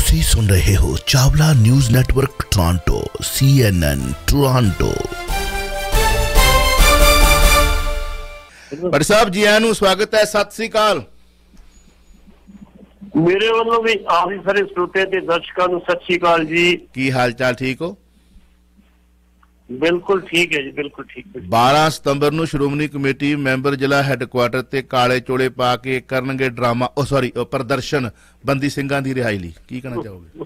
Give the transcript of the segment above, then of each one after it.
ਤੁਸੀਂ ਸੁਣ ਰਹੇ ਹੋ Chawla news network Toronto CNN Toronto. ਬੜੀ ਸਾਹਿਬ ਜੀ ਆਇਆਂ ਨੂੰ ਸਵਾਗਤ ਹੈ ਸਤਿ ਸ੍ਰੀ ਅਕਾਲ। ਮੇਰੇ ਵੱਲੋਂ ਵੀ ਆਪ ਹੀ ਸਾਰੇ ਸਰੋਤੇ ਤੇ ਦਰਸ਼ਕਾਂ ਨੂੰ ਸਤਿ ਸ਼੍ਰੀ ਅਕਾਲ ਜੀ। ਕੀ ਹਾਲ ਚਾਲ ਠੀਕ ਹੋ? ਬਿਲਕੁਲ ਠੀਕ ਹੈ ਜੀ ਬਿਲਕੁਲ ਠੀਕ ਹੈ ਜੀ। 12 ਸਤੰਬਰ ਨੂੰ ਸ਼੍ਰੋਮਣੀ ਕਮੇਟੀ ਮੈਂਬਰ ਜ਼ਿਲ੍ਹਾ ਹੈੱਡਕੁਆਟਰ ਤੇ ਕਾਲੇ ਚੋਲੇ ਪਾ ਕੇ ਕਰਨਗੇ ਡਰਾਮਾ ਉਹ ਸੌਰੀ ਪ੍ਰਦਰਸ਼ਨ ਬੰਦੀ ਸਿੰਘਾਂ ਦੀ ਰਿਹਾਈ ਲਈ। ਕੀ ਕਹਿਣਾ ਚਾਹੋਗੇ?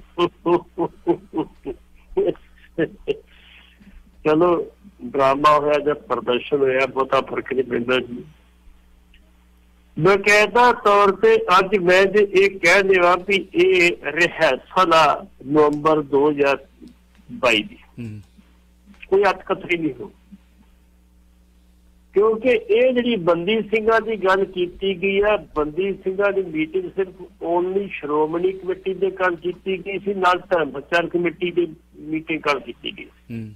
ਚਲੋ ਡਰਾਮਾ ਹੋਇਆ ਜਾਂ ਪ੍ਰਦਰਸ਼ਨ ਹੋਇਆ ਬਹੁਤਾ ਫ਼ਰਕ ਨਹੀਂ ਪੈਂਦਾ ਜੀ। ਬਕਾਇਦਾ ਤੌਰ ਤੇ ਅੱਜ ਮੈਂ ਜੇ ਇਹ ਕਹਿ ਦੇਵਾਂ ਵੀ ਇਹ ਰਿਹਰਸਲ ਆ ਨਵੰਬਰ 2022 ਦੀ। ਹੂੰ। ਕੋਈ ਅਤਕਥਰੀ ਨਹੀਂ ਹੋ। ਕਿਉਂਕਿ ਇਹ ਜਿਹੜੀ ਬੰਦੀ ਸਿੰਘਾਂ ਦੀ ਗੱਲ ਕੀਤੀ ਗਈ ਹੈ ਬੰਦੀ ਸਿੰਘਾਂ ਦੀ ਮੀਟਿੰਗ ਸਿਰਫ ਓਨਲੀ ਸ਼੍ਰੋਮਣੀ ਕਮੇਟੀ ਦੇ ਕੱਲ ਕੀਤੀ ਗਈ ਸੀ ਨਾਲ ਧਰਮ ਪ੍ਰਚਾਰ ਕਮੇਟੀ ਦੀ ਮੀਟਿੰਗ ਕੱਲ ਕੀਤੀ ਗਈ ਹੂੰ।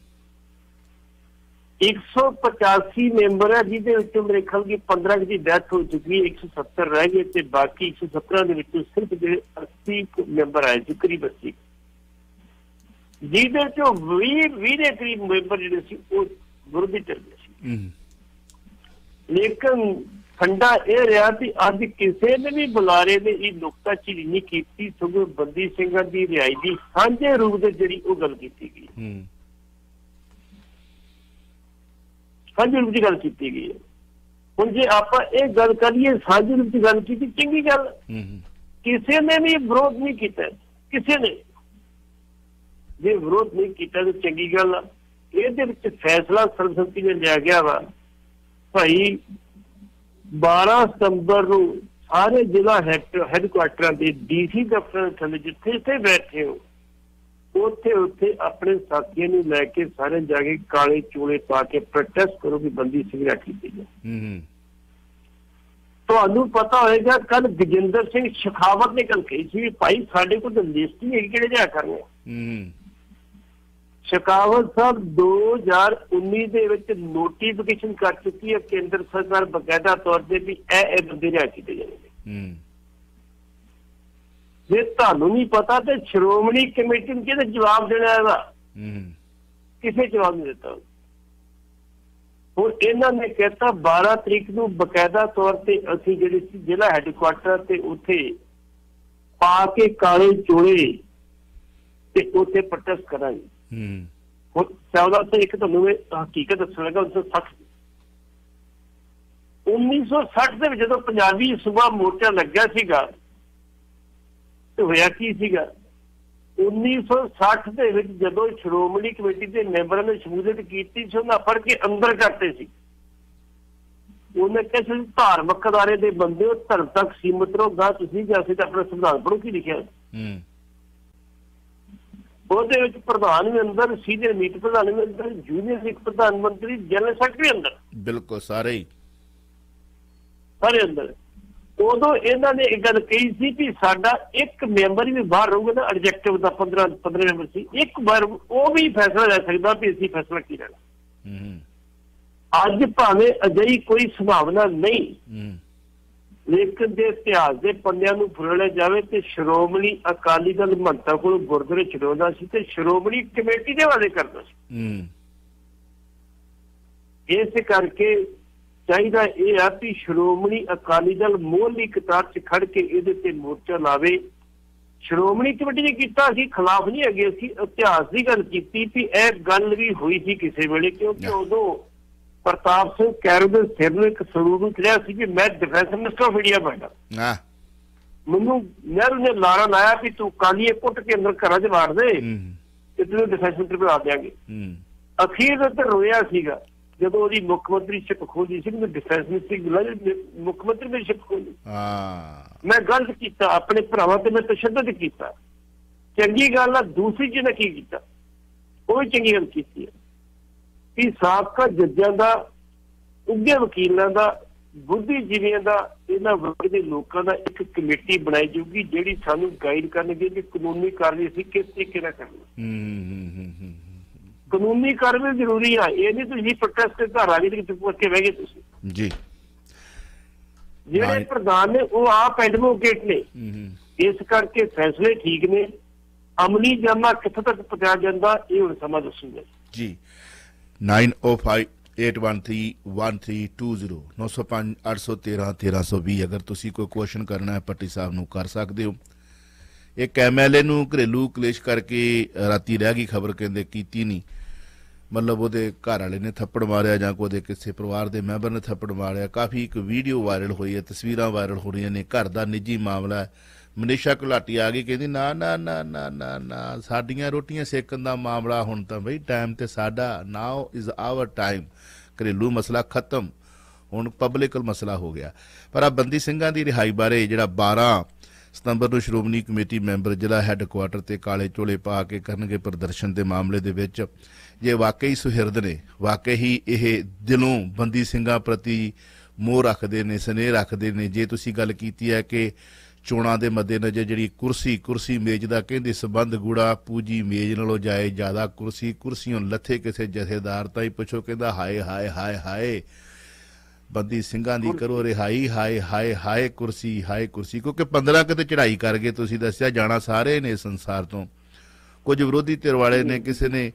185 ਮੈਂਬਰ ਹੈ ਜਿਹਦੇ ਵਿੱਚੋਂ ਮੇਰੇ ਖਿਆਲ ਕਿ 15 ਦੀ ਡੈਥ ਹੋ ਚੁੱਕੀ ਹੈ 170 ਰਹਿ ਗਏ ਤੇ ਬਾਕੀ 117 ਦੇ ਵਿੱਚੋਂ ਸਿਰਫ ਜਿਹੜੇ 80 ਕੁ ਮੈਂਬਰ ਆਏ ਸੀ ਕਰੀਬ 80 ਜਿਹਦੇ ਚੋਂ 20 20 ਦੇ ਕਰੀਬ ਮੈਂਬਰ ਜਿਹੜੇ ਸੀ ਉਹ ਵਿਰੋਧੀ ਧਿਰ ਦੇ ਸੀ। ਲੇਕਿਨ ਫੰਡਾ ਇਹ ਰਿਹਾ ਕਿ ਅੱਜ ਕਿਸੇ ਨੇ ਵੀ ਬੁਲਾਰੇ ਨੇ ਇਹ ਨੁਕਤਾਚੀਨੀ ਨਹੀਂ ਕੀਤੀ ਸਗੋਂ ਬੰਦੀ ਸਿੰਘਾਂ ਦੀ ਰਿਹਾਈ ਦੀ ਸਾਂਝੇ ਰੂਪ ਦੇ ਜਿਹੜੀ ਉਹ ਗੱਲ ਕੀਤੀ ਗਈ ਹੂੰ। ਸਾਂਝੇ ਰੂਪ ਦੀ ਗੱਲ ਕੀਤੀ ਗਈ ਹੈ। ਹੁਣ ਜੇ ਆਪਾਂ ਇਹ ਗੱਲ ਕਰੀਏ ਸਾਂਝੇ ਰੂਪ ਦੀ ਗੱਲ ਕੀਤੀ ਚੰਗੀ ਗੱਲ ਕਿਸੇ ਨੇ ਵੀ ਵਿਰੋਧ ਨਹੀਂ ਕੀਤਾ ਕਿਸੇ ਨੇ ਜੇ ਵਿਰੋਧ ਨਹੀਂ ਕੀਤਾ ਤਾਂ ਚੰਗੀ ਗੱਲ ਆ। ਇਹਦੇ ਵਿੱਚ ਫੈਸਲਾ ਸਰਬਸੰਮਤੀ ਨਾਲ ਲਿਆ ਗਿਆ ਵਾ। ਭਾਈ 12 ਸਤੰਬਰ ਨੂੰ ਸਾਰੇ ਜ਼ਿਲ੍ਹਾ ਹੈਡ- ਹੈਡਕੁਆਟਰਾਂ ਦੇ ਡੀਸੀ ਦਫ਼ਤਰਾਂ ਥੱਲੇ ਜਿੱਥੇ ਜਿੱਥੇ ਬੈਠੇ ਹੋ ਉੱਥੇ ਉੱਥੇ ਆਪਣੇ ਸਾਥੀਆਂ ਨੂੰ ਲੈ ਕੇ ਸਾਰੇ ਜਾ ਕੇ ਕਾਲੇ ਚੋਲੇ ਪਾ ਕੇ ਪ੍ਰੋਟੈਸਟ ਕਰੋ ਕਿ ਬੰਦੀ ਸਿੰਘ ਰੱਖੀ ਗਈ ਹੈ ਤੁਹਾਨੂੰ ਪਤਾ ਹੋਏਗਾ ਕੱਲ ਗਜਿੰਦਰ ਸਿੰਘ ਸ਼ਖਾਵਤ ਨੇ ਕੱਲ ਕਹੀ ਸੀ ਭਾਈ ਸਾਡੇ ਕੋਲ ਤਾਂ ਲਿਸਟ ਹੀ ਹੈ ਕਿਹੜੇ ਜਾ ਕਰਨੇ। ਹੂੰ। ਸ਼ਕਾਵਤ ਸਾਹਿਬ 2019 ਦੇ ਵਿੱਚ ਨੋਟੀਫਿਕੇਸ਼ਨ ਕਰ ਚੁੱਕੀ ਹੈ ਕੇਂਦਰ ਸਰਕਾਰ ਬਕਾਇਦਾ ਤੌਰ ਤੇ ਵੀ ਇਹ ਇਹ ਬੰਦੇ ਰਿਹਾ ਕੀਤੇ ਜਾਣਗੇ ਹੂੰ। ਜੇ ਤੁਹਾਨੂੰ ਨਹੀਂ ਪਤਾ ਤੇ ਸ਼੍ਰੋਮਣੀ ਕਮੇਟੀ ਨੂੰ ਕਿਹਦਾ ਜਵਾਬ ਦੇਣਾ ਇਹਦਾ ਹੂੰ। ਕਿਸੇ ਜਵਾਬ ਨਹੀਂ ਦਿੱਤਾ। ਹੁਣ ਇਹਨਾਂ ਨੇ ਕਹਿਤਾ 12 ਤਰੀਕ ਨੂੰ ਬਕਾਇਦਾ ਤੌਰ ਤੇ ਅਸੀਂ ਜਿਹੜੇ ਸੀ ਜ਼ਿਲ੍ਹਾ ਹੈਡਕੁਆਟਰ ਤੇ ਉੱਥੇ ਪਾ ਕੇ ਕਾਲੇ ਚੋਲੇ ਤੇ ਉੱਥੇ ਪ੍ਰੋਟੈਸਟ ਕਰਾਂਗੇ। ਹੂੰ। ਹੁਣ 14 ਤੋਂ ਇੱਕ ਤੁਹਾਨੂੰ ਮੈਂ ਹਕੀਕਤ ਦੱਸਣ ਲੱਗਾ 1960 1960 ਦੇ ਵਿੱਚ ਜਦੋਂ ਪੰਜਾਬੀ ਸੂਬਾ ਮੋਰਚਾ ਲੱਗਿਆ ਸੀਗਾ ਤੇ ਹੋਇਆ ਕੀ ਸੀਗਾ? 1960 ਦੇ ਵਿੱਚ ਜਦੋਂ ਸ਼੍ਰੋਮਣੀ ਕਮੇਟੀ ਦੇ ਮੈਂਬਰਾਂ ਨੇ ਸ਼ਮੂਲੀਅਤ ਕੀਤੀ ਸੀ ਉਹਨਾਂ ਫੜ ਕੇ ਅੰਦਰ ਕਰਤੇ ਸੀ। ਉਹਨੇ ਕਿਹਾ ਸੀ ਧਾਰਮਿਕ ਅਦਾਰੇ ਦੇ ਬੰਦੇ ਉਹ ਧਰਮ ਤੱਕ ਸੀਮਤ ਰਹੋ ਗਾ ਤੁਸੀਂ ਜੈਸੇ ਤਾਂ ਆਪਣਾ ਸੰਵਿਧਾਨ ਪੜ੍ਹੋ ਕੀ ਲਿਖਿਆ? ਹੂੰ। ਉਹਦੇ ਵਿੱਚ ਪ੍ਰਧਾਨ ਵੀ ਅੰਦਰ ਸੀਨੀਅਰ ਮੀਤ ਪ੍ਰਧਾਨ ਵੀ ਅੰਦਰ ਜੂਨੀਅਰ ਸਿੱਖ ਪ੍ਰਧਾਨ ਮੰਤਰੀ ਜਨਰਲ ਸੈਕਟਰੀ ਅੰਦਰ। ਬਿਲਕੁਲ ਸਾਰੇ ਹੀ। ਸਾਰੇ ਅੰਦਰ। ਉਦੋਂ ਇਹਨਾਂ ਨੇ ਇੱਕ ਗੱਲ ਕਹੀ ਸੀ ਕਿ ਸਾਡਾ ਇੱਕ ਮੈਂਬਰ ਵੀ ਬਾਹਰ ਰਹੂਗਾ ਨਾ ਐਡਜੈਕਟਿਵ ਦਾ 15 15 ਮੈਂਬਰ ਸੀ। ਇੱਕ ਵਾਰ ਉਹ ਵੀ ਫੈਸਲਾ ਲੈ ਸਕਦਾ ਵੀ ਅਸੀਂ ਫੈਸਲਾ ਕੀ ਲੈਣਾ। ਹੂੰ। ਅੱਜ ਭਾਵੇਂ ਅਜਿਹੀ ਕੋਈ ਸੰਭਾਵਨਾ ਨਹੀਂ। ਹੂੰ। ਲੇਕਿਨ ਦੇ ਇਤਿਹਾਸ ਦੇ ਪੰਨਿਆਂ ਨੂੰ ਫੁਰਲਿਆ ਜਾਵੇ ਤੇ ਸ਼੍ਰੋਮਣੀ ਅਕਾਲੀ ਦਲ ਮਹੰਤਾਂ ਕੋਲ ਗੁਰਦੁਆਰੇ ਛਡਾਉਂਦਾ ਸੀ ਤੇ ਸ਼੍ਰੋਮਣੀ ਕਮੇਟੀ ਦੇ ਵਾਲੇ ਕਰਦਾ ਸੀ। ਹੂੰ। ਇਸ ਕਰਕੇ ਚਾਹੀਦਾ ਇਹ ਆ ਕਿ ਸ਼੍ਰੋਮਣੀ ਅਕਾਲੀ ਦਲ ਮੋਹਲੀ ਕਤਾਰ 'ਚ ਖੜ ਕੇ ਇਹਦੇ ਤੇ ਮੋਰਚਾ ਲਾਵੇ। ਸ਼੍ਰੋਮਣੀ ਕਮੇਟੀ ਨੇ ਕੀਤਾ ਅਸੀਂ ਖਿਲਾਫ ਨਹੀਂ ਹੈਗੇ ਅਸੀਂ ਇਤਿਹਾਸ ਦੀ ਗੱਲ ਕੀਤੀ ਵੀ ਇਹ ਗੱਲ ਵੀ ਹੋਈ ਸੀ ਕਿਸੇ ਵੇਲੇ ਕਿਉਂਕਿ. ਉਦੋਂ ਪ੍ਰਤਾਪ ਸਿੰਘ ਕੈਰੋ ਦੇ ਸਿਰ ਨੂੰ ਇੱਕ ਸਰੂਰ ਨੂੰ ਕਿਹਾ ਸੀ ਕਿ ਮੈਂ ਡਿਫੈਂਸ ਮਿਨਿਸਟਰ ਆਫ ਇੰਡੀਆ ਬਣਦਾ ਆ ਮੈਨੂੰ ਨਹਿਰੂ ਨੇ ਲਾਰਾ ਲਾਇਆ ਵੀ ਤੂੰ ਕਾਲੀਏ ਕੁੱਟ ਕੇ ਅੰਦਰ ਘਰਾਂ 'ਚ ਮਾਰ ਦੇ ਹੂੰ। ਤੇ ਤੈਨੂੰ ਡਿਫੈਂਸ ਮਿਨਿਸਟਰ ਬਣਾ ਦਿਆਂਗੇ। ਹੂੰ। ਅਖੀਰ ਤੇ ਰੋਇਆ ਸੀਗਾ ਜਦੋਂ ਉਹਦੀ ਮੁੱਖ ਮੰਤਰੀ ਸ਼ਿਪ ਖੋਲੀ ਸੀ ਮੈਂ ਡਿਫੈਂਸ ਮਿਨਿਸਟਰ ਗੁਲਾ ਮੁੱਖ ਮੰਤਰੀ ਮੇਰੀ ਸ਼ਿਪ ਖੋਲੀ ਹਾਂ। ਮੈਂ ਗਲਤ ਕੀਤਾ ਆਪਣੇ ਭਰਾਵਾਂ ਤੇ ਮੈਂ ਤਸ਼ੱਦਦ ਕੀਤਾ। ਚੰਗੀ ਗੱਲ ਆ ਦੂਸਰੀ ਜਿਹਨੇ ਕੀ ਕੀਤਾ? ਉਹ ਵੀ ਚੰਗੀ ਗੱਲ ਕੀਤੀ ਹੈ ਕਿ ਸਾਬਕਾ ਜੱਜਾਂ ਦਾ ਉੱਗੇ ਵਕੀਲਾਂ ਦਾ ਬੁੱਧੀਜੀਵੀਆਂ ਦਾ ਇਹਨਾਂ ਵਰਗ ਦੇ ਲੋਕਾਂ ਦਾ ਇੱਕ ਕਮੇਟੀ ਬਣਾਈ ਜਾਊਗੀ ਜਿਹੜੀ ਸਾਨੂੰ ਗਾਈਡ ਕਰਨਗੇ ਕਿ ਕਾਨੂੰਨੀ ਕਾਰਵਾਈ ਅਸੀਂ ਕਿਸ ਤਰੀਕੇ ਨਾਲ ਕਰਨੀ। ਹੂੰ ਹੂੰ ਹੂੰ ਹੂੰ ਕਾਨੂੰਨੀ ਕਾਰਵਾਈ ਜ਼ਰੂਰੀ ਆ ਇਹ ਨਹੀਂ ਤੁਸੀਂ ਪ੍ਰੋਟੈਸਟ ਦੇ ਆ ਗਏ ਤੇ ਚੁੱਪ ਕਰਕੇ ਬਹਿ ਗਏ ਤੁਸੀਂ। ਜੀ। ਜਿਹੜੇ. ਪ੍ਰਧਾਨ ਨੇ ਉਹ ਆਪ ਐਡਵੋਕੇਟ ਨੇ। ਹੂੰ ਹੂੰ। ਇਸ ਕਰਕੇ ਫੈਸਲੇ ਠੀਕ ਨੇ। ਅਮਲੀ ਜਾਮਾ ਕਿੱਥੇ ਤੱਕ ਪਹੁੰਚਾ ਜਾਂਦਾ ਇਹ ਹੁਣ ਸਮਾਂ ਦੱਸੂਗਾ। ਜੀ। 9058131320 905 813 1320 ਅਗਰ ਤੁਸੀਂ ਕੋਈ ਕੁਐਸਚਨ ਕਰਨਾ ਹੈ, ਪੱਟੀ ਸਾਹਿਬ ਨੂੰ ਕਰ ਸਕਦੇ ਹੋ। ਇੱਕ ਐਮਐਲਏ ਨੂੰ ਘਰੇਲੂ ਕਲੇਸ਼ ਕਰਕੇ ਰਾਤੀ ਰਹਿ ਗਈ ਖਬਰ, ਕਹਿੰਦੇ ਕੀਤੀ ਨਹੀਂ। ਮਤਲਬ ਉਹਦੇ ਘਰ ਵਾਲੇ ਨੇ ਥੱਪੜ ਮਾਰਿਆ ਜਾਂ ਕੋਈ ਉਹਦੇ ਕਿਸੇ ਪਰਿਵਾਰ ਦੇ ਮੈਂਬਰ ਨੇ ਥੱਪੜ ਮਾਰਿਆ। ਕਾਫੀ ਇੱਕ ਵੀਡੀਓ ਵਾਇਰਲ ਹੋਈ ਹੈ, ਤਸਵੀਰਾਂ ਵਾਇਰਲ ਹੋ ਰਹੀਆਂ ਨੇ। ਘਰ ਦਾ ਨਿੱਜੀ ਮਾਮਲਾ ਹੈ। ਮਨੀਸ਼ਾ ਘੁਲਾਟੀ ਆ ਗਈ, ਕਹਿੰਦੀ, ਨਾ ਨਾ ਨਾ ਨਾ ਨਾ ਨਾ, ਸਾਡੀਆਂ ਰੋਟੀਆਂ ਸੇਕਣ ਦਾ ਮਾਮਲਾ ਹੁਣ ਤਾਂ ਬਈ ਟਾਈਮ ਤੇ ਸਾਡਾ ਨਾਓ ਇਜ਼ ਆਵਰ ਟਾਈਮ ਘਰੇਲੂ ਮਸਲਾ ਖਤਮ, ਹੁਣ ਪਬਲਿਕਲ ਮਸਲਾ ਹੋ ਗਿਆ। ਪਰ ਆ ਬੰਦੀ ਸਿੰਘਾਂ ਦੀ ਰਿਹਾਈ ਬਾਰੇ ਜਿਹੜਾ 12 ਸਤੰਬਰ ਨੂੰ ਸ਼੍ਰੋਮਣੀ ਕਮੇਟੀ ਮੈਂਬਰ ਜ਼ਿਲ੍ਹਾ ਹੈੱਡਕੁਆਟਰ ਤੇ ਕਾਲੇ ਚੋਲੇ ਪਾ ਕੇ ਕਰਨਗੇ ਪ੍ਰਦਰਸ਼ਨ ਦੇ ਮਾਮਲੇ ਦੇ ਵਿੱਚ, ਜੇ ਵਾਕਈ ਸੁਹਿਰਦ ਨੇ, ਵਾਕਈ ਇਹ ਦਿਲੋਂ ਬੰਦੀ ਸਿੰਘਾਂ ਪ੍ਰਤੀ ਮੋਹ ਰੱਖਦੇ ਨੇ, ਸਨੇਹ ਰੱਖਦੇ ਨੇ, ਜੇ ਤੁਸੀਂ ਗੱਲ ਕੀਤੀ ਹੈ ਕਿ ਚੋਣਾਂ ਦੇ ਮੱਦੇਨਜ਼ਰ ਜਿਹੜੀ ਕੁਰਸੀ ਕੁਰਸੀ ਮੇਜ਼ ਦਾ ਕਹਿੰਦੇ ਸਬੰਧ ਗੂੜਾ ਪੂਜੀ ਮੇਜ਼ ਨਾਲੋਂ ਜਾਏ ਜ਼ਿਆਦਾ ਕੁਰਸੀ ਕੁਰਸੀਆਂ ਲੱਥੇ ਕਿਸੇ ਜਥੇਦਾਰ ਤਾਂ ਹੀ ਪੁੱਛੋ ਕਹਿੰਦਾ ਹਾਏ ਹਾਏ ਹਾਏ ਹਾਏ ਬੰਦੀ ਸਿੰਘਾਂ ਦੀ ਕਰੋ ਰਿਹਾਈ ਹਾਏ ਹਾਏ ਹਾਏ ਕੁਰਸੀ ਹਾਏ ਕੁਰਸੀ। ਕਿਉਂਕਿ 15 ਕਿਤੇ ਚੜ੍ਹਾਈ ਕਰ ਗਏ ਤੁਸੀਂ ਦੱਸਿਆ ਜਾਣਾ ਸਾਰੇ ਨੇ ਸੰਸਾਰ ਤੋਂ। ਕੁਝ ਵਿਰੋਧੀ ਧਿਰ ਵਾਲੇ ਨੇ ਕਿਸੇ ਨੇ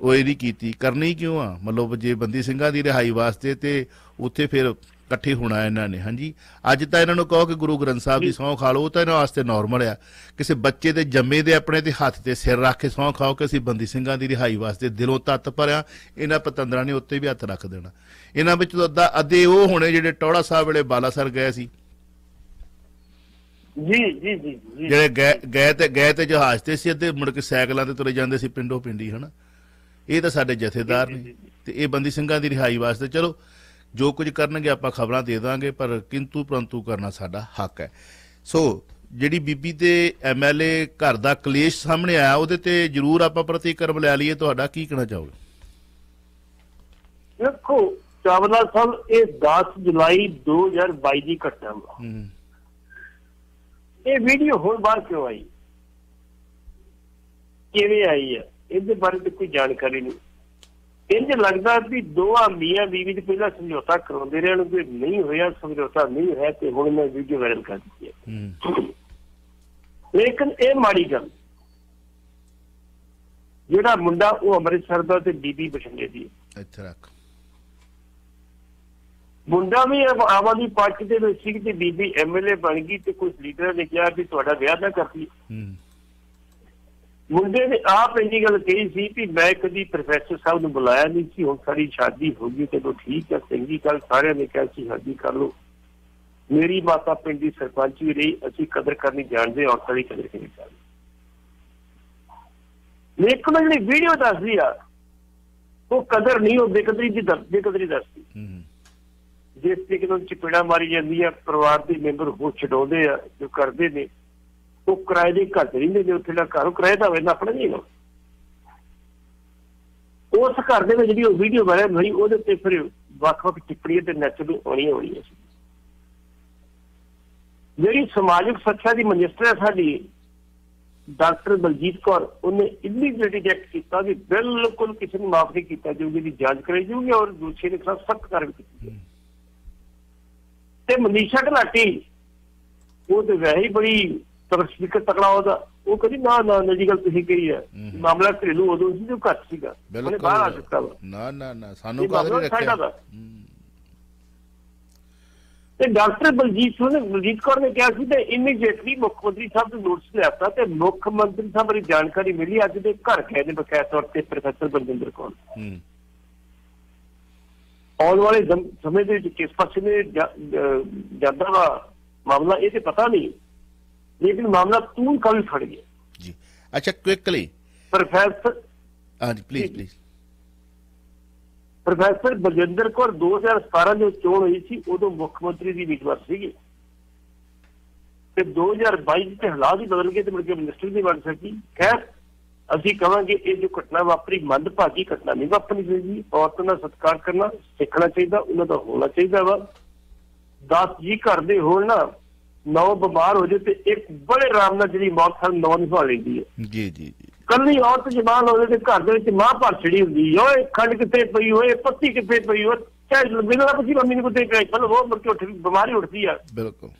ਉਹ ਇਹ ਨਹੀਂ ਕੀਤੀ। ਕਰਨੀ ਕਿਉਂ ਆ? ਮਤਲਬ ਜੇ ਬੰਦੀ ਸਿੰਘਾਂ ਦੀ ਰਿਹਾਈ ਵਾਸਤੇ ਤੇ ਉੱਥੇ ਫਿਰ ਇਕੱਠੇ ਹੋਣਾ ਇਹਨਾਂ ਨੇ ਹਾਂਜੀ। ਅੱਜ ਤਾਂ ਇਹਨਾਂ ਨੂੰ ਕਹੋ ਕਿ ਗੁਰੂ ਗ੍ਰੰਥ ਸਾਹਿਬ ਦੀ ਸਹੁੰ ਖਾ ਲਓ ਤਾਂ ਇਹਨਾਂ ਵਾਸਤੇ ਨਾਰਮਲ ਆ। ਕਿਸੇ ਬੱਚੇ ਦੇ ਜੰਮੇ ਦੇ ਆਪਣੇ ਤੇ ਹੱਥ ਤੇ ਸਿਰ ਰੱਖ ਕੇ ਸਹੁੰ ਖਾਓ ਕਿ ਅਸੀਂ ਬੰਦੀ ਸਿੰਘਾਂ ਦੀ ਰਿਹਾਈ ਵਾਸਤੇ ਦਿਲੋਂ ਤੱਤ ਭਰਿਆ ਇਹਨਾਂ ਪਤੰਦਰਾਂ ਨੇ ਉੱਤੇ ਵੀ ਹੱਥ ਰੱਖ ਦੇਣਾ। ਇਹਨਾਂ ਵਿੱਚ ਤਾਂ ਅੱਧਾ ਉਹ ਹੋਣੇ ਜਿਹੜੇ ਟੌੜਾ ਸਾਹਿਬ ਵੇਲੇ ਬਾਲਾਸਰ ਗਏ ਸੀ। ਜੀ ਜੀ ਜੀ ਜਿਹੜੇ ਗਏ ਗਏ ਤੇ ਗਏ ਤੇ ਜਹਾਜ਼ ਤੇ ਸੀ ਅੱਧੇ ਮੁੜ ਕੇ ਸਾਈਕਲਾਂ ਤੇ ਤੁਰੇ ਜਾਂਦੇ ਸੀ ਪਿੰਡੋਂ ਪਿੰਡੀ ਹਨਾ। ਇਹ ਤਾਂ ਸਾਡੇ ਜਥੇਦਾਰ ਨੇ ਤੇ ਇਹ ਬੰਦੀ ਸਿੰਘਾਂ ਦੀ ਰਿਹਾਈ ਵਾਸਤੇ। ਚਲੋ ਜੋ ਕੁਝ ਕਰਨਗੇ ਆਪਾਂ ਖਬਰਾਂ ਦੇ ਦਾਂਗੇ ਪਰ ਕਿੰਤੂ ਪ੍ਰੰਤੂ ਕਰਨਾ ਸਾਡਾ ਹੱਕ ਹੈ। ਸੋ ਜਿਹੜੀ ਬੀਬੀ ਤੇ ਐਮਐਲਏ ਘਰ ਦਾ ਕਲੇਸ਼ ਸਾਹਮਣੇ ਆਇਆ ਉਹਦੇ ਤੇ ਜਰੂਰ ਆਪਾਂ ਪ੍ਰਤੀਕਰਮ ਲੈ ਲਈਏ। ਤੁਹਾਡਾ ਕੀ ਕਹਿਣਾ ਚਾਹੋਗੇ? ਦੇਖੋ ਚਾਵਲਾ ਸਾਹਿਬ ਇਹ 10 ਜੁਲਾਈ 2022 ਦੀ ਘਟਨਾ ਹੂੰ। ਇਹ ਵੀਡੀਓ ਹੁਣ ਬਾਹਰ ਕਿਉਂ ਆਈ। ਕਿਵੇਂ ਆਈ ਹੈ ਇਹਦੇ ਬਾਰੇ ਕੋਈ ਜਾਣਕਾਰੀ ਨਹੀਂ। ਇੰਜ ਲੱਗਦਾ ਵੀ ਦੋਹਾਂ ਮੀਆਂ ਬੀਵੀ ਦੇ ਪਹਿਲਾਂ ਸਮਝੌਤਾ ਕਰਾਉਂਦੇ ਰਹੇ ਨੂੰ ਨਹੀਂ ਹੋਇਆ ਸਮਝੌਤਾ ਨਹੀਂ ਹੋਇਆ ਤੇ ਹੁਣ ਮੈਂ ਵੀਡੀਓ ਵਾਇਰਲ ਕਰ ਦਿੱਤੀ ਹੈ। ਹੂੰ। ਲੇਕਿਨ ਇਹ ਮਾੜੀ ਗੱਲ ਜਿਹੜਾ ਮੁੰਡਾ ਉਹ ਅੰਮ੍ਰਿਤਸਰ ਦਾ ਤੇ ਬੀਬੀ ਬਠਿੰਡੇ ਦੀ ਹੈ। ਇੱਥੇ ਰੱਖ। ਮੁੰਡਾ ਵੀ ਆਮ ਆਦਮੀ ਪਾਰਟੀ ਦੇ ਵਿੱਚ ਸੀ ਤੇ ਬੀਬੀ ਐਮਐਲਏ ਬਣ ਗਈ ਤੇ ਕੁਝ ਲੀਡਰਾਂ ਨੇ ਕਿਹਾ ਵੀ ਤੁਹਾਡਾ ਵਿਆਹ ਨਾ ਕਰਦੀ ਹੂੰ। ਮੁੰਡੇ ਨੇ ਆਪ ਇੰਨੀ ਗੱਲ ਕਹੀ ਸੀ ਕਿ ਮੈਂ ਕਦੀ ਪ੍ਰੋਫੈਸਰ ਸਾਹਿਬ ਨੂੰ ਬੁਲਾਇਆ ਨਹੀਂ ਸੀ ਹੁਣ ਸਾਡੀ ਸ਼ਾਦੀ ਹੋ ਗਈ ਤੇ ਉਹ ਠੀਕ ਹੈ ਚੰਗੀ ਗੱਲ ਸਾਰਿਆਂ ਨੇ ਕਿਹਾ ਸੀ ਸ਼ਾਦੀ ਕਰ ਲਓ। ਮੇਰੀ ਮਾਤਾ ਪਿੰਡ ਦੀ ਸਰਪੰਚ ਵੀ ਰਹੀ ਅਸੀਂ ਕਦਰ ਕਰਨੀ ਜਾਣਦੇ ਹਾਂ, ਔਰਤਾਂ ਦੀ ਕਦਰ ਕਰਨੀ ਜਾਣਦੇ ਲੇਕਿਨ ਜਿਹੜੀ ਵੀਡੀਓ ਦੱਸਦੀ ਆ ਉਹ ਕਦਰ ਨਹੀਂ ਉਹ ਬੇਕਦਰੀ ਦੀ ਬੇਕਦਰੀ ਦੱਸਦੀ। ਜਿਸ ਤਰੀਕੇ ਨਾਲ ਚਪੇੜਾ ਮਾਰੀ ਜਾਂਦੀ ਆ ਪਰਿਵਾਰ ਦੇ ਮੈਂਬਰ ਹੋ ਛਡਾਉਂਦੇ ਆ ਜੋ ਕਰਦੇ ਨੇ ਉਹ ਕਿਰਾਏ ਦੇ ਘਰ ਰਹਿੰਦੇ ਨੇ ਉੱਥੇ ਦਾ ਘਰ, ਉਹ ਕਿਰਾਏ ਦਾ ਹੋਵੇ ਨਾ ਆਪਣਾ ਨਹੀਂ ਹੈਗਾ। ਉਸ ਘਰ ਦੇ ਵਿੱਚ ਜਿਹੜੀ ਉਹ ਵੀਡੀਓ ਵਾਇਰਲ ਹੋਈ, ਉਹਦੇ ਉੱਤੇ ਫਿਰ ਵੱਖ-ਵੱਖ ਟਿੱਪਣੀਆਂ ਤੇ ਨੈਚੁਰਲ ਆਉਣੀਆਂ ਹੋਣੀਆਂ ਸੀ। ਜਿਹੜੀ ਸਮਾਜਿਕ ਸੁਰੱਖਿਆ ਦੀ ਮਿਨਿਸਟਰ ਹੈ ਸਾਡੀ, ਡਾਕਟਰ ਬਲਜੀਤ ਕੌਰ, ਉਹਨੇ ਇਮੀਡੀਏਟਲੀ ਰਿਐਕਟ ਕੀਤਾ ਵੀ ਬਿਲਕੁਲ ਕਿਸੇ ਨੂੰ ਮਾਫ ਨਹੀਂ ਕੀਤਾ ਜਾਊਗੀ ਦੀ ਜਾਂਚ ਕਰਾਈ ਜਾਊਗੀ ਔਰ ਦੋਸ਼ੀ ਦੇ ਖਿਲਾਫ ਸਖਤ ਕਾਰਵਾਈ ਕੀਤੀ ਜਾਊਗੀ। ਤੇ ਮਨੀਸ਼ਾ ਘਲਾਟੀ, ਉਹ ਤੇ ਵੈਸੇ ਹੀ ਬੜੀ ਤਕੜਾ ਤਕੜਾ ਉਹਦਾ ਉਹ ਕਹਿੰਦੀ ਨਾ ਨਾ ਨਾ ਜੀ ਗੱਲ ਤੁਸੀਂ ਕਹੀ ਹੈ। ਮਾਮਲਾ ਘਰੇਲੂ ਉਦੋਂ ਸੀ ਜੋ ਘੱਟ ਸੀਗਾ। ਉਹਨੇ ਬਾਹਰ ਆ ਨਾ ਨਾ ਨਾ ਸਾਨੂੰ ਮਾਮਲਾ ਰੱਖਿਆ? ਤੇ ਡਾਕਟਰ ਬਲਜੀਤ ਸਿੰਘ ਨੇ ਬਲਜੀਤ ਕੌਰ ਨੇ ਕਿਹਾ ਸੀ ਤੇ ਇਮੀਡੀਏਟਲੀ ਮੁੱਖ ਮੰਤਰੀ ਸਾਹਿਬ ਨੂੰ ਨੋਟਿਸ ਲਿਆਤਾ ਤੇ ਮੁੱਖ ਮੰਤਰੀ ਸਾਹਿਬ ਦੀ ਜਾਣਕਾਰੀ ਮਿਲੀ ਅੱਜ ਦੇ ਘਰ ਗਏ ਨੇ ਬਕਾਇਦਾ ਤੌਰ ਤੇ ਪ੍ਰੋਫੈਸਰ ਬਲਜਿੰਦਰ ਕੌਰ। ਹੂੰ। ਆਉਣ ਵਾਲੇ ਸਮੇਂ ਦੇ ਵਿੱਚ ਕਿਸ ਪਾਸੇ ਨੇ ਜਾਂਦਾ ਵਾ ਮਾਮਲਾ ਇਹ ਤੇ ਪਤਾ ਨਹੀਂ। ਲੇਕਿਨ ਮਾਮਲਾ ਤੂੰ ਕੱਲ ਫੜ ਗਿਆ। ਜੀ। ਅੱਛਾ ਕੁਇਕਲੀ ਪ੍ਰੋਫੈਸਰ ਹਾਂਜੀ ਪਲੀਜ਼ ਜੀ। ਪਲੀਜ਼ ਪ੍ਰੋਫੈਸਰ ਬਲਜਿੰਦਰ ਕੌਰ 2017 ਜੋ ਚੋਣ ਹੋਈ ਸੀ ਉਦੋਂ ਮੁੱਖ ਮੰਤਰੀ ਦੀ ਉਮੀਦਵਾਰ ਸੀਗੀ ਤੇ 2022 ਚ ਤੇ ਹਾਲਾਤ ਹੀ ਬਦਲ ਗਏ ਤੇ ਮੁੜ ਕੇ ਮਿਨਿਸਟਰ ਨਹੀਂ ਬਣ ਸਕੀ। ਖੈਰ ਅਸੀਂ ਕਹਾਂਗੇ ਇਹ ਜੋ ਘਟਨਾ ਵਾਪਰੀ ਮੰਦਭਾਗੀ ਘਟਨਾ ਨਹੀਂ ਵਾਪਰਨੀ ਚਾਹੀਦੀ ਔਰਤਾਂ ਦਾ ਸਤਿਕਾਰ ਕਰਨਾ ਸਿੱਖਣਾ ਚਾਹੀਦਾ ਉਹਨਾਂ ਦਾ ਹੋਣਾ ਚਾਹੀਦਾ ਵਾ। 10 ਜੀ ਘਰ ਦੇ ਹੋਣ ਨਾ ਨੌ ਬਿਮਾਰ ਹੋ ਜੇ ਤੇ ਇੱਕ ਬੜੇ ਆਰਾਮ ਨਾਲ ਜਿਹੜੀ ਮੌਤ ਸਾਨੂੰ ਨੌ ਨਿਭਾ ਲੈਂਦੀ ਹੈ। ਜੀ ਜੀ ਜੀ। ਕੱਲੀ ਔਰਤ ਜਵਾਨ ਹੋਵੇ ਤੇ ਘਰ ਦੇ ਵਿੱਚ ਮਾਂ ਭਰ ਛੜੀ ਹੁੰਦੀ ਓਏ ਖੰਡ ਕਿੱਥੇ ਪਈ ਓਏ ਪੱਤੀ ਕਿੱਥੇ ਪਈ ਓਏ ਚਾਹੇ ਬਿਨਾਂ ਪੁੱਛੀ ਮੰਮੀ ਨੂੰ ਕਿੱਥੇ ਪਈ ਪਹਿਲਾਂ ਉਹ ਮੁੜ ਕੇ ਉੱਠ ਬਿਮਾਰੀ ਉੱਠਦੀ ਆ। ਬਿਲਕੁਲ।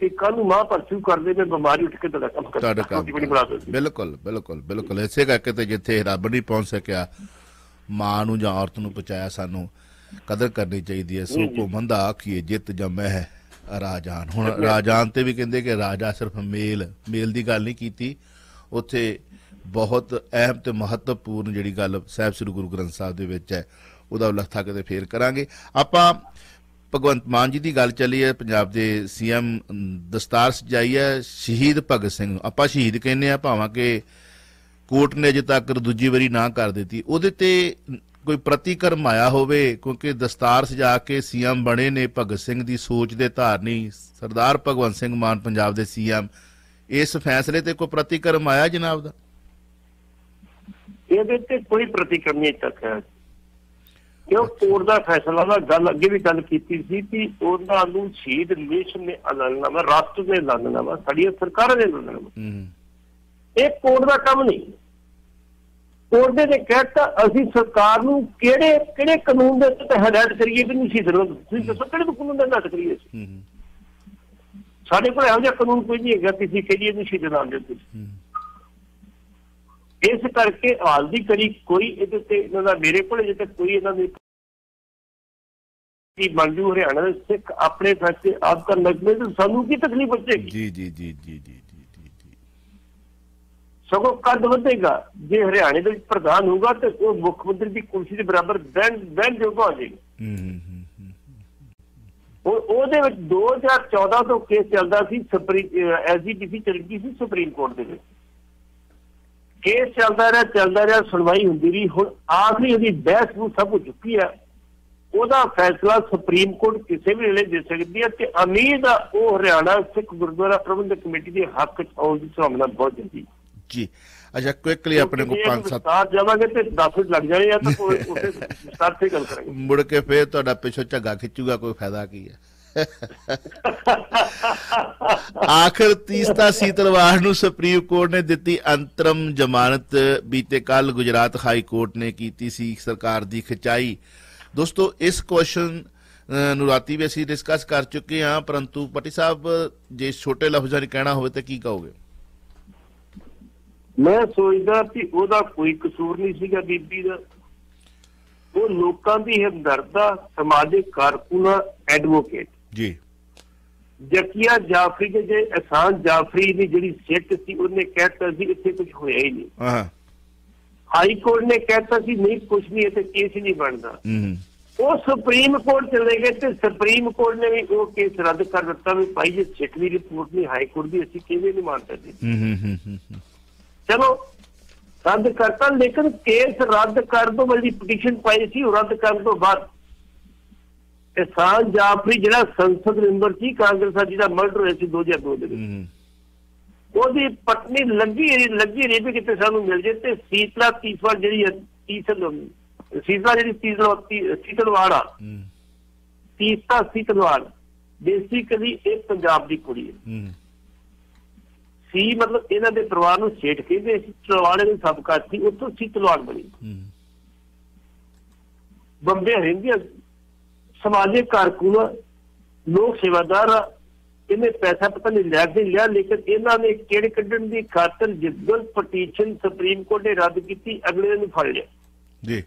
ਕਿ ਕੱਲ ਨੂੰ ਮਾਂ ਪਰਸੂ ਕਰਦੇ ਨੇ ਬਿਮਾਰੀ ਉੱਠ ਕੇ ਤੁਹਾਡਾ ਕੰਮ ਕਰ ਤੁਹਾਡਾ ਕੰਮ ਨਹੀਂ ਬਿਲਕੁਲ ਬਿਲਕੁਲ ਬਿਲਕੁਲ। ਇਸੇ ਕਰਕੇ ਤੇ ਜਿੱਥੇ ਰੱਬ ਨਹੀਂ ਪਹੁੰਚ ਸਕਿਆ ਮਾਂ ਨੂੰ ਜਾਂ ਔਰਤ ਨੂੰ ਪਹੁੰਚਾਇਆ ਸਾਨੂੰ ਕਦਰ ਕਰਨੀ ਚਾਹੀਦੀ ਹੈ। ਸੋ ਕੋ ਮੰਦਾ ਆਖੀਏ ਜਿੱਤ ਜਮੈ ਹੈ ਰਾਜਾਨ ਹੁਣ ਰਾਜਾਨ ਤੇ ਵੀ ਕਹਿੰਦੇ ਕਿ ਰਾਜਾ ਸਿਰਫ ਮੇਲ ਮੇਲ ਦੀ ਗੱਲ ਨਹੀਂ ਕੀਤੀ। ਉੱਥੇ ਬਹੁਤ ਅਹਿਮ ਤੇ ਮਹੱਤਵਪੂਰਨ ਜਿਹੜੀ ਗੱਲ ਸਾਹਿਬ ਸ੍ਰੀ ਗੁਰੂ ਗ੍ਰੰਥ ਸਾਹਿਬ ਦੇ ਵਿੱਚ ਹੈ, ਉਹਦਾ ਉਲੱਥਾ ਕਦੇ ਫੇਰ ਕਰਾਂਗੇ। ਆਪਾਂ ਭਗਵੰਤ ਮਾਨ ਜੀ ਦੀ ਗੱਲ ਚੱਲੀ ਹੈ, ਪੰਜਾਬ ਦੇ ਸੀਐਮ ਦਸਤਾਰ ਸਜਾਈ ਹੈ, ਸ਼ਹੀਦ ਭਗਤ ਸਿੰਘ ਆਪਾਂ ਸ਼ਹੀਦ ਕਹਿੰਦੇ ਆ ਭਾਵਾਂ ਕਿ ਕੋਰਟ ਨੇ ਅਜੇ ਤੱਕ ਦੂਜੀ ਵਾਰੀ ਨਾ ਕਰ ਦਿੱਤੀ। ਉਹਦੇ ਤੇ ਕੋਈ ਪ੍ਰਤੀਕਰਮ ਆਇਆ ਹੋਵੇ ਕਿਉਂਕਿ ਦਸਤਾਰ ਸਜਾ ਕੇ ਸੀਐਮ ਬਣੇ ਨੇ ਭਗਤ ਸਿੰਘ ਦੀ ਸੋਚ ਦੇ ਧਾਰਨੀ ਸਰਦਾਰ ਭਗਵੰਤ ਸਿੰਘ ਮਾਨ ਪੰਜਾਬ ਦੇ ਸੀਐਮ ਇਸ ਫੈਸਲੇ ਤੇ ਕੋਈ ਪ੍ਰਤੀਕਰਮ ਆਇਆ ਜਨਾਬ ਦਾ? ਇਹਦੇ ਤੇ ਕੋਈ ਪ੍ਰਤੀਕਰਮ ਨਹੀਂ ਤੱਕ ਹੈ ਕਿਉਂ? ਕੋਰਟ ਦਾ ਫੈਸਲਾ ਦਾ ਗੱਲ ਅੱਗੇ ਵੀ ਗੱਲ ਕੀਤੀ ਸੀ ਕਿ ਉਹਨਾਂ ਨੂੰ ਸ਼ਹੀਦ ਨੇਸ਼ਨ ਨੇ ਐਲਾਨਣਾ ਵਾ ਰਾਸ਼ਟਰ ਨੇ ਐਲਾਨਣਾ ਵਾ ਸਾਡੀਆਂ ਸਰਕਾਰਾਂ ਵਾ ਹੂੰ। ਇਹ ਕੋਰਟ ਦਾ ਕੰਮ ਨਹੀਂ। ਉਹਦੇ ਦੇ ਕਹਿਤ ਅਸੀਂ ਸਰਕਾਰ ਨੂੰ ਕਿਹੜੇ ਕਿਹੜੇ ਕਾਨੂੰਨ ਦੇ ਤਹਿਤ ਹਦਾਇਤ ਕਰੀਏ ਵੀ ਨਹੀਂ ਸੀ ਜ਼ਰੂਰਤ ਤੁਸੀਂ ਦੱਸੋ ਕਿਹੜੇ ਕਾਨੂੰਨ ਦੇ ਤਹਿਤ ਕਰੀਏ ਸਾਡੇ ਕੋਲ ਇਹੋ ਜਿਹਾ ਕਾਨੂੰਨ ਕੋਈ ਨਹੀਂ ਹੈਗਾ ਕਿ ਕਹੀਏ ਨਹੀਂ ਸੀ ਜਨਾਬ ਦੇ ਤੁਸੀਂ। ਇਸ ਕਰਕੇ ਹਾਲ ਦੀ ਕਰੀ ਕੋਈ ਇਹਦੇ ਤੇ ਇਹਨਾਂ ਦਾ ਮੇਰੇ ਕੋਲ ਜਿੱਤੇ ਕੋਈ ਇਹਨਾਂ ਦੇ ਕਿ ਮੰਜੂ ਹਰਿਆਣਾ ਦੇ ਸਿੱਖ ਆਪਣੇ ਫੈਸਲੇ ਆਪ ਕਰਨ ਲੱਗੇ ਤਾਂ ਸਾਨੂੰ ਕੀ ਤਕਲੀਫ ਬਚੇਗੀ ਜੀ ਜੀ ਜੀ ਜੀ ਜੀ। ਸਗੋਂ ਕੱਦ ਵਧੇਗਾ। ਜੇ ਹਰਿਆਣੇ ਦੇ ਵਿੱਚ ਪ੍ਰਧਾਨ ਹੋਊਗਾ ਤੇ ਉਹ ਮੁੱਖ ਮੰਤਰੀ ਦੀ ਕੁਰਸੀ ਦੇ ਬਰਾਬਰ ਬੈਨ ਬੈਨ ਜੋਗਾ ਹੋ ਜਾਏਗਾ। ਉਹ ਉਹਦੇ ਵਿੱਚ 2014 ਤੋਂ ਕੇਸ ਚੱਲਦਾ ਸੀ ਸੁਪਰੀਮ ਐਸਜੀਪੀਸੀ ਚੱਲ ਗਈ ਸੀ ਸੁਪਰੀਮ ਕੋਰਟ ਦੇ ਵਿੱਚ। ਕੇਸ ਚੱਲਦਾ ਰਿਹਾ ਚੱਲਦਾ ਰਿਹਾ ਸੁਣਵਾਈ ਹੁੰਦੀ ਰਹੀ। ਹੁਣ ਆਖਰੀ ਉਹਦੀ ਬਹਿਸ ਨੂੰ ਸਭ ਹੋ ਚੁੱਕੀ ਹੈ। ਉਹਦਾ ਫੈਸਲਾ ਸੁਪਰੀਮ ਕੋਰਟ ਕਿਸੇ ਵੀ ਵੇਲੇ ਦੇ ਸਕਦੀ ਹੈ ਤੇ ਉਮੀਦ ਆ ਉਹ ਹਰਿਆਣਾ ਸਿੱਖ ਗੁਰਦੁਆਰਾ ਪ੍ਰਬੰਧਕ ਕਮੇਟੀ ਦੇ ਹੱਕ ਚ ਆਉਣ ਦੀ ਸੰਭਾਵਨਾ ਬਹੁਤ ਜ਼ਿਆਦੀ ਜੀ ਅੱਛਾ ਕੁਇਕਲੀ ਆਪਣੇ ਕੋਲ 5-7 ਸਾਰ ਜਾਵਾਂਗੇ ਤੇ 10 ਮਿੰਟ ਲੱਗ ਜਾਣੇ ਆ ਤਾਂ ਕੋਈ ਉਸੇ ਵਿਸਤਾਰ ਤੇ ਗੱਲ ਕਰਾਂਗੇ। ਮੁੜ ਕੇ ਫੇਰ ਤੁਹਾਡਾ ਪਿੱਛੋਂ ਝੱਗਾ ਖਿੱਚੂਗਾ ਕੋਈ ਫਾਇਦਾ ਕੀ ਹੈ? ਆਖਰ ਤੀਸਤਾ ਸੀਤਲਵਾਰ ਨੂੰ ਸੁਪਰੀਮ ਕੋਰਟ ਨੇ ਦਿੱਤੀ ਅੰਤਰਮ ਜ਼ਮਾਨਤ ਬੀਤੇ ਕੱਲ ਗੁਜਰਾਤ ਹਾਈ ਕੋਰਟ ਨੇ ਕੀਤੀ ਸੀ ਸਰਕਾਰ ਦੀ ਖਿਚਾਈ। ਦੋਸਤੋ ਇਸ ਕੁਐਸਚਨ ਨੂੰ ਰਾਤੀ ਵੀ ਅਸੀਂ ਡਿਸਕਸ ਕਰ ਚੁੱਕੇ ਹਾਂ ਪਰੰਤੂ ਪਟੀ ਸਾਹਿਬ ਜੇ ਛੋਟੇ ਲਫ਼ਜ਼ਾਂ ਵਿੱਚ ਕਹਿਣਾ ਹੋਵੇ ਤਾਂ ਕੀ ਕਹੋਗੇ? ਮੈਂ ਸੋਚਦਾ ਕਿ ਉਹਦਾ ਕੋਈ ਕਸੂਰ ਨਹੀਂ ਸੀਗਾ ਬੀਬੀ ਦਾ। ਉਹ ਲੋਕਾਂ ਦੀ ਹਮਦਰਦਾ ਸਮਾਜਿਕ ਕਾਰਕੁਨਾ ਐਡਵੋਕੇਟ ਜੀ। ਜਕੀਆ ਜਾਫਰੀ ਦੇ ਜੇ ਅਹਿਸਾਨ ਜਾਫਰੀ ਦੀ ਜਿਹੜੀ ਸਿੱਟ ਸੀ ਉਹਨੇ ਕਹਿਤਾ ਸੀ ਇੱਥੇ ਕੁਝ ਹੋਇਆ ਹੀ ਨਹੀਂ। ਹਾਂ। ਹਾਈ ਕੋਰਟ ਨੇ ਕਹਿਤਾ ਸੀ ਨਹੀਂ ਕੁਝ ਨਹੀਂ ਇੱਥੇ ਕੇਸ ਨਹੀਂ ਬਣਦਾ। ਹੂੰ ਉਹ ਸੁਪਰੀਮ ਕੋਰਟ ਚਲੇ ਗਏ ਤੇ ਸੁਪਰੀਮ ਕੋਰਟ ਨੇ ਵੀ ਉਹ ਕੇਸ ਰੱਦ ਕਰ ਦਿੱਤਾ ਵੀ ਭਾਈ ਜੇ ਸਿੱਟ ਦੀ ਰਿਪੋਰਟ ਨਹੀਂ ਹਾਈ ਕੋਰਟ ਦੀ ਅਸੀਂ ਕਿਵੇਂ ਨਹੀਂ ਮੰਨ ਸਕਦੇ? ਹੂੰ ਹੂੰ ਹੂੰ। ਚਲੋ ਰੱਦ ਕਰਤਾ ਲੇਕਿਨ ਕੇਸ ਰੱਦ ਕਰਨ ਤੋਂ ਜਿਹੜੀ ਪਟੀਸ਼ਨ ਪਾਈ ਸੀ ਉਹ ਰੱਦ ਕਰਨ ਤੋਂ ਬਾਅਦ। ਇਸਾਨ ਜਾਫਰੀ ਜਿਹੜਾ ਸੰਸਦ ਮੈਂਬਰ ਸੀ ਕਾਂਗਰਸ ਦਾ ਜਿਹਦਾ ਮਰਡਰ ਹੋਇਆ ਸੀ 2002 ਦੇ ਵਿੱਚ। ਉਹਦੀ ਪਤਨੀ ਲੱਗੀ ਲੱਗੀ ਰਹੀ ਵੀ ਕਿਤੇ ਸਾਨੂੰ ਮਿਲ ਜੇ ਤੇ ਸੀਤਲਾ ਤੀਸਵਾਲ ਜਿਹੜੀ ਤੀਸਲ ਸੀਤਲਾ ਜਿਹੜੀ ਤੀਸਲ ਸੀਤਲਵਾੜ। ਆ ਤੀਸਤਾ ਸੀਤਲਵਾੜ ਬੇਸਿਕਲੀ ਇਹ ਪੰਜਾਬ ਦੀ ਕੁੜੀ ਹੂੰ। ਸੀ ਮਤਲਬ ਇਹਨਾਂ ਦੇ ਪਰਿਵਾਰ ਨੂੰ ਸੇਠ ਕਹਿੰਦੇ ਸੀ ਤਲਵਾੜੇ ਦੇ ਸਬਕਾ ਸੀ ਉੱਥੋਂ ਸੀ ਤਲਵਾੜ ਬਣੀ ਬੰਬੇ ਰਹਿੰਦੀ ਆ ਸਮਾਜਿਕ ਕਾਰਕੁਨ ਲੋਕ ਸੇਵਾਦਾਰ। ਇਹਨੇ ਪੈਸਾ ਪਤਾ ਨਹੀਂ ਲਿਆ ਕੇ ਲਿਆ ਲੇਕਿਨ ਇਹਨਾਂ ਨੇ ਕਿਹੜੇ ਕੱਢਣ ਦੀ ਖਾਤਰ ਜਿੱਦਲ ਪਟੀਸ਼ਨ ਸੁਪਰੀਮ ਕੋਰਟ ਨੇ ਰੱਦ ਕੀਤੀ ਅਗਲੇ ਦਿਨ ਫੜ ਲਿਆ ਜੀ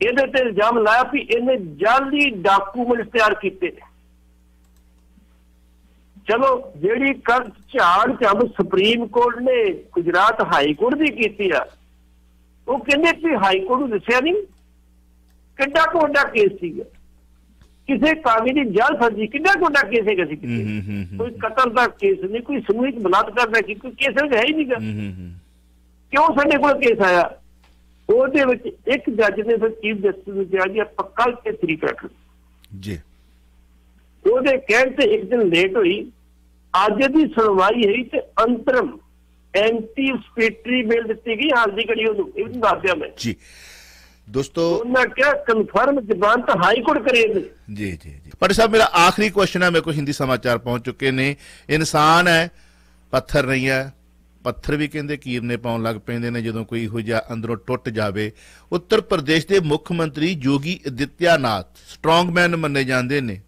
ਇਹਦੇ ਤੇ ਇਲਜ਼ਾਮ ਲਾਇਆ ਵੀ ਇਹਨੇ ਜਾਲੀ ਡਾਕੂਮੈਂਟ ਤਿਆਰ ਕੀਤੇ ਨੇ। ਚਲੋ ਜਿਹੜੀ ਕੱਲ ਝਾੜ ਝੰਬ ਸੁਪਰੀਮ ਕੋਰਟ ਨੇ ਗੁਜਰਾਤ ਹਾਈ ਕੋਰਟ ਦੀ ਕੀਤੀ ਆ ਉਹ ਕਹਿੰਦੇ ਕਿ ਹਾਈ ਕੋਰਟ ਨੂੰ ਦੱਸਿਆ ਨਹੀਂ ਕਿੱਡਾ ਕੁ ਵੱਡਾ ਕੇਸ ਸੀਗਾ? ਕਿਸੇ ਕਾਮੀ ਦੀ ਜਾਲ ਫਰਜੀ ਕਿੱਡਾ ਕੁ ਵੱਡਾ ਕੇਸ ਹੈਗਾ ਸੀ ਕੋਈ ਕਤਲ ਦਾ ਕੇਸ ਨਹੀਂ ਕੋਈ ਸਮੂਹਿਕ ਬਲਾਤਕਾਰ ਦਾ ਕੀ ਕੋਈ ਕੇਸ ਹੈ ਹੀ ਨਹੀਂਗਾ ਕਿਉਂ ਸਾਡੇ ਕੋਲ ਕੇਸ ਆਇਆ? ਉਹਦੇ ਵਿੱਚ ਇੱਕ ਜੱਜ ਨੇ ਫਿਰ ਚੀਫ ਜਸਟਿਸ ਨੂੰ ਕਿਹਾ ਜੀ ਆਪਾਂ ਕੱਲ ਤੇ ਤਰੀਕ ਰੱਖ। ਜੀ। ਉਹਦੇ ਕਹਿਣ ਤੇ ਇੱਕ ਦਿਨ ਲੇਟ ਹੋਈ। ਅੱਜ ਦੀ ਸੁਣਵਾਈ ਹੋਈ ਤੇ ਅੰਤਰਮ ਐਂਟੀ ਸਪੀਟਰੀ ਬਿੱਲ ਦਿੱਤੀ ਗਈ ਹਾਲ ਦੀ ਘੜੀ ਉਹਨੂੰ। ਇਹ ਵੀ ਦੱਸ ਦਿਆਂ ਮੈਂ। ਜੀ। ਦੋਸਤੋ ਉਹਨਾਂ ਕਿਹਾ ਕਨਫਰਮ ਜ਼ਬਾਨ ਤਾਂ ਹਾਈ ਕੋਰਟ ਕਰੇਗੀ ਜੀ ਜੀ ਜੀ। ਪਰ ਸਾਹਿਬ ਮੇਰਾ ਆਖਰੀ ਕੁਐਸਚਨ ਹੈ ਮੇਰੇ ਕੋਲ ਹਿੰਦੀ ਸਮਾਚਾਰ ਪਹੁੰਚ ਚੁੱਕੇ ਨੇ। ਇਨਸਾਨ ਹੈ ਪੱਥਰ ਨਹੀਂ ਹੈ। ਪੱਥਰ ਵੀ ਕਹਿੰਦੇ ਕੀਰਨੇ ਪਾਉਣ ਲੱਗ ਪੈਂਦੇ ਨੇ ਜਦੋਂ ਕੋਈ ਇਹੋ ਜਿਹਾ ਅੰਦਰੋਂ ਟੁੱਟ ਜਾਵੇ। ਉੱਤਰ ਪ੍ਰਦੇਸ਼ ਦੇ ਮੁੱਖ ਮੰਤਰੀ ਯੋਗੀ ਅਦਿੱਤਿਆਨਾਥ ਸਟਰੋਂਗਮੈਨ ਮੰਨੇ ਜਾਂਦੇ ਨੇ।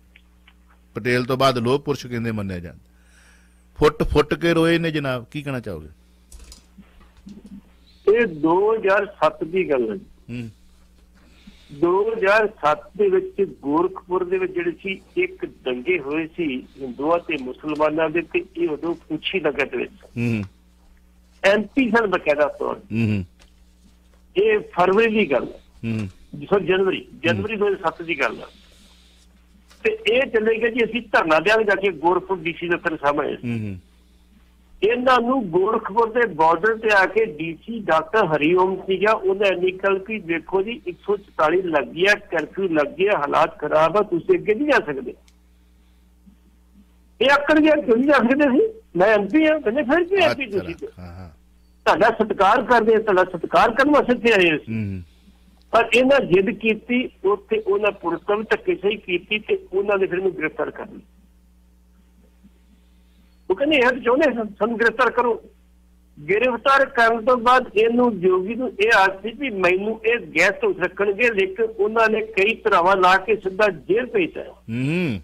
ਪਟੇਲ ਤੋਂ ਬਾਅਦ ਲੋਹ ਪੁਰਸ਼ ਕਹਿੰਦੇ ਮੰਨਿਆ ਜਾਂਦਾ। ਫੁੱਟ ਫੁੱਟ ਕੇ ਰੋਏ ਨੇ ਜਨਾਬ ਕੀ ਕਹਿਣਾ ਚਾਹੋਗੇ? ਇਹ 2007 ਦੀ ਗੱਲ ਹੈ ਹੂੰ। 2007 ਦੇ ਵਿੱਚ ਗੋਰਖਪੁਰ ਦੇ ਵਿੱਚ ਜਿਹੜੇ ਸੀ ਇੱਕ ਦੰਗੇ ਹੋਏ ਸੀ ਹਿੰਦੂਆਂ ਤੇ ਮੁਸਲਮਾਨਾਂ ਦੇ ਤੇ ਇਹ ਉਦੋਂ ਪੁੱਛੀ ਨਗਰ ਵਿੱਚ। ਹੂੰ ਐਮਪੀ ਸਨ ਬਕਾਇਦਾ ਤੌਰ ਹੂੰ ਇਹ ਫਰਵਰੀ ਦੀ ਗੱਲ ਹੈ। ਜਨਵਰੀ ਜਨਵਰੀ 2007 ਦੀ ਗੱਲ ਹੈ। ਤੇ ਇਹ ਚੱਲੇ ਗਏ ਜੀ ਅਸੀਂ ਧਰਨਾ ਦੇਣ ਜਾ ਕੇ ਗੋਰਖਪੁਰ ਡੀਸੀ ਦਫ਼ਤਰ ਸਾਹਮਣੇ। ਹੂੰ ਹੂੰ। ਇਹਨਾਂ ਨੂੰ ਗੋਰਖਪੁਰ ਦੇ ਬਾਰਡਰ ਤੇ ਆ ਕੇ ਡੀਸੀ ਡਾਕਟਰ ਹਰੀਓਮ ਸੀਗਾ ਉਹਦਾ ਨਿਕਲ ਕਿ ਦੇਖੋ ਜੀ 144 ਲੱਗ ਗਿਆ ਕਰਫਿਊ ਲੱਗ ਗਿਆ ਹਾਲਾਤ ਖਰਾਬ ਆ ਤੁਸੀਂ ਅੱਗੇ ਨਹੀਂ ਜਾ ਸਕਦੇ। ਇਹ ਆਕੜ ਗਿਆ ਕਿਉਂ ਨਹੀਂ ਜਾ ਸਕਦੇ ਸੀ ਮੈਂ ਐਮਪੀ ਹਾਂ ਕਹਿੰਦੇ ਫਿਰ ਕੀ ਐਮਪੀ ਤੁਸੀਂ? ਤੇ? ਹਾਂ ਹਾਂ। ਤੁਹਾਡਾ ਸਤਿਕਾਰ ਕਰਦੇ ਤੁਹਾਡਾ ਸਤਿਕਾਰ ਕਰਨ ਵਾਸਤੇ ਆਏ ਸੀ ਹੂੰ। ਪਰ ਇਹਨਾਂ ਜਿੱਦ ਕੀਤੀ ਉੱਥੇ ਉਹਨਾਂ ਪੁਲਿਸ ਤੋਂ ਵੀ ਧੱਕੇ ਸਹੀ ਕੀਤੀ ਤੇ ਉਹਨਾਂ ਨੇ ਫਿਰ ਇਹਨੂੰ ਗ੍ਰਿਫਤਾਰ ਕਰ ਲਿਆ। ਉਹ ਕਹਿੰਦੇ ਇਹ ਤਾਂ ਚਾਹੁੰਦੇ ਸਨ, ਗ੍ਰਿਫਤਾਰ ਕਰੋ। ਗ੍ਰਿਫਤਾਰ ਕਰਨ ਤੋਂ ਬਾਅਦ ਇਹਨੂੰ ਜੋਗੀ ਨੂੰ ਇਹ ਆਸ ਸੀ ਵੀ ਮੈਨੂੰ ਇਹ ਗੈਸਟ ਹਾਊਸ ਰੱਖਣਗੇ ਲੇਕਿਨ ਉਹਨਾਂ ਨੇ ਕਈ ਤਰ੍ਹਾਂਵਾਂ ਲਾ ਕੇ ਸਿੱਧਾ ਜੇਲ੍ਹ ਭੇਜਿਆ ਹੂੰ।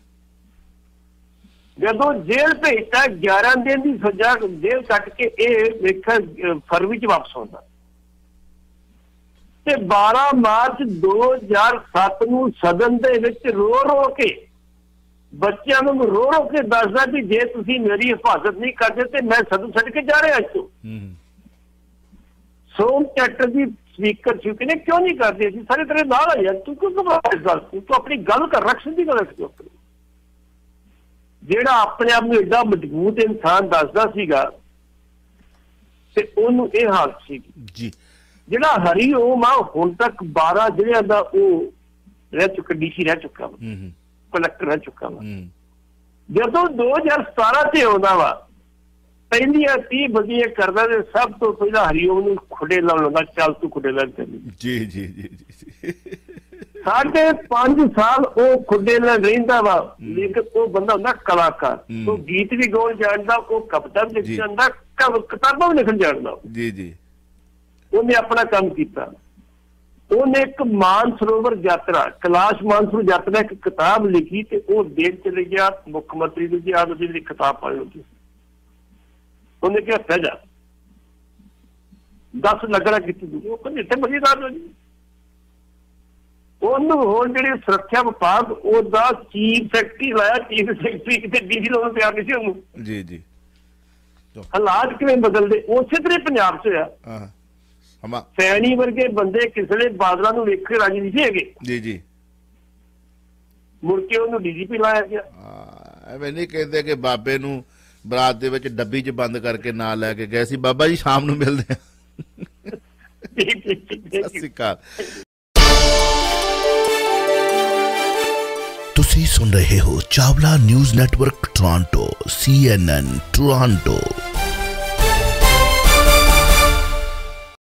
ਜਦੋਂ ਜੇਲ੍ਹ ਭੇਜਤਾ 11 ਦਿਨ ਦੀ ਸਜ਼ਾ ਜੇਲ੍ਹ ਕੱਟ ਕੇ ਇਹ ਵੇਖਾ ਫਰਵਰੀ ਚ ਵਾਪਸ ਆਉਂਦਾ। ਤੇ 12 ਮਾਰਚ 2007 ਨੂੰ ਸਦਨ ਦੇ ਵਿੱਚ ਰੋ ਰੋ ਕੇ ਬੱਚਿਆਂ ਨੂੰ ਰੋ ਰੋ ਕੇ ਦੱਸਦਾ ਕਿ ਜੇ ਤੁਸੀਂ ਮੇਰੀ ਹਿਫਾਜ਼ਤ ਨਹੀਂ ਕਰਦੇ ਤੇ ਮੈਂ ਸਦਨ ਛੱਡ ਕੇ ਜਾ ਰਿਹਾ ਇੱਥੋਂ। ਸੋਮ ਚੈਟਰ ਦੀ ਸਪੀਕਰ ਸੀ ਕਿ ਕਿਉਂ ਨਹੀਂ ਕਰਦੇ ਅਸੀਂ? ਸਾਰੇ ਤੇਰੇ ਨਾਲ ਆ ਯਾਰ ਤੂੰ ਕਿਉਂ ਘਬਰਾ ਇਸ ਗੱਲ ਤੋਂ? ਆਪਣੀ ਗੱਲ ਕਰ ਰੱਖ ਸਿੱਧੀ ਗੱਲ ਰੱਖ ਜਿਹੜਾ ਆਪਣੇ ਆਪ ਨੂੰ ਏਡਾ ਮਜ਼ਬੂਤ ਇਨਸਾਨ ਦੱਸਦਾ ਸੀਗਾ ਤੇ ਉਹਨੂੰ ਇਹ ਹਾਲ ਸੀ ਜੀ। ਜਿਹੜਾ ਹਰੀ ਓਮ ਆ ਹੁਣ ਤੱਕ 12 ਜ਼ਿਲ੍ਹਿਆਂ ਦਾ ਉਹ ਰਹਿ ਚੁੱਕਾ ਡੀਸੀ ਰਹਿ ਚੁੱਕਾ ਵਾ ਹੂੰ ਹੂੰ। ਕਲੈਕਟਰ ਰਹਿ ਚੁੱਕਾ ਵਾ। ਹੂੰ। ਜਦੋਂ 2017 ਤੇ ਆਉਂਦਾ ਵਾ ਪਹਿਲੀਆਂ 30 ਬਦੀਆਂ ਕਰਦਾ ਤੇ ਸਭ ਤੋਂ ਪਹਿਲਾਂ ਹਰੀਓਮ ਨੂੰ ਖੁੱਡੇ ਲਾਉਣ ਲੱਗਾ ਚੱਲ ਤੂੰ ਖੁੱਡੇ ਲਾ ਚੱਲੀ ਜੀ ਜੀ ਜੀ ਜੀ। ਸਾਢੇ 5 ਸਾਲ ਉਹ ਖੁੱਡੇ ਨਾਲ ਰਹਿੰਦਾ ਵਾ ਲੇਕਿਨ ਉਹ ਬੰਦਾ ਹੁੰਦਾ ਕਲਾਕਾਰ। ਉਹ ਗੀਤ ਵੀ ਗਾਉਣ ਜਾਣਦਾ ਉਹ ਕਵਿਤਾ ਵੀ ਜੀ। ਲਿਖ ਜਾਂਦਾ ਕਵ- ਕਿਤਾਬਾਂ ਵੀ ਲਿਖਣ ਜਾਣਦਾ। ਜੀ ਜੀ। ਉਹਨੇ ਆਪਣਾ ਕੰਮ ਕੀਤਾ। ਉਹਨੇ ਇੱਕ ਮਾਨ ਸਰੋਵਰ ਯਾਤਰਾ ਕੈਲਾਸ਼ ਮਾਨ ਸਰੋਵਰ ਯਾਤਰਾ ਇੱਕ ਕਿਤਾਬ ਲਿਖੀ ਤੇ ਉਹ ਦੇਖ ਚਲੇ ਗਿਆ ਮੁੱਖ ਮੰਤਰੀ ਨੂੰ ਜੀ ਆਹ ਤੁਸੀਂ ਮੇਰੀ ਕਿਤਾਬ ਪੜ੍ਹ ਲਓ ਤੁਸੀਂ। ਉਹਨੇ ਕਿਹਾ ਸਹਿ ਜਾ। 10 ਲੱਗਣਾ ਕੀਤੀ ਉਹ ਕਹਿੰਦੇ ਇੱਥੇ ਮਜ਼ੇਦਾਰ ਹੋ ਜੀ। ਉਹਨੂੰ ਹੁਣ ਜਿਹੜੀ ਸੁਰੱਖਿਆ ਵਿਭਾਗ ਉਹਦਾ ਚੀਫ ਸੈਕਟਰੀ ਲਾਇਆ ਚੀਫ ਸੈਕਟਰੀ ਕਿਤੇ ਡੀਜੀ ਲਾਉਣ ਤਿਆਰ ਨਹੀਂ ਸੀ ਉਹਨੂੰ। ਜੀ ਜੀ। ਹਾਲਾਤ ਕਿਵੇਂ ਬਦਲਦੇ? ਉਸੇ ਤਰ੍ਹਾਂ ਪੰਜਾਬ 'ਚ ਆ ਹਾਂ। ਸੈਣੀ ਵਰਗੇ ਬੰਦੇ ਕਿਸੇ ਨੇ ਬਾਦਲਾਂ ਨੂੰ ਵੇਖ ਕੇ ਰਾਜੀ ਨਹੀਂ ਸੀ ਹੈਗੇ। ਜੀ ਜੀ। ਮੁੜ ਕੇ ਉਹਨੂੰ ਡੀਜੀਪੀ ਲਾਇਆ ਗਿਆ। ਹਾਂ, ਐਵੇਂ ਨਹੀਂ ਕਹਿੰਦੇ ਕਿ ਬਾਬੇ ਨੂੰ ਬਰਾਤ ਦੇ ਵਿੱਚ ਡੱਬੀ 'ਚ ਬੰਦ ਕਰਕੇ ਨਾਲ ਲੈ ਕੇ ਗਏ ਸੀ। ਬਾਬਾ ਜੀ ਸ਼ਾਮ ਨੂੰ ਮਿਲਦੇ ਆ। ਠੀਕ ਠੀਕ ਠੀਕ ਸਤਿ ਸ਼੍ਰੀ ਅਕਾਲ। ਤੁਸੀਂ ਸੁਣ ਰਹੇ ਹੋ Chawla news network Toronto CNN Toronto.